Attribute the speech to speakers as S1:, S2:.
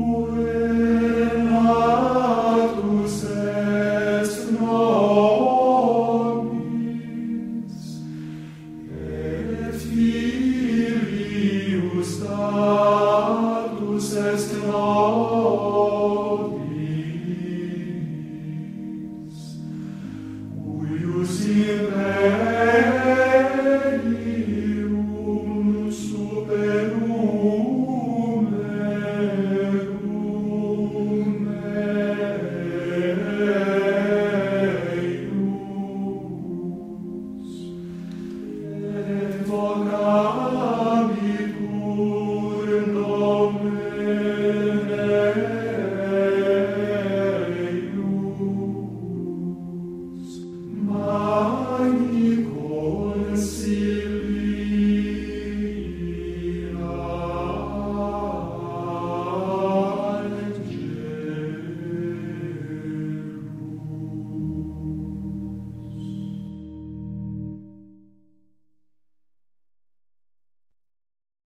S1: Oh.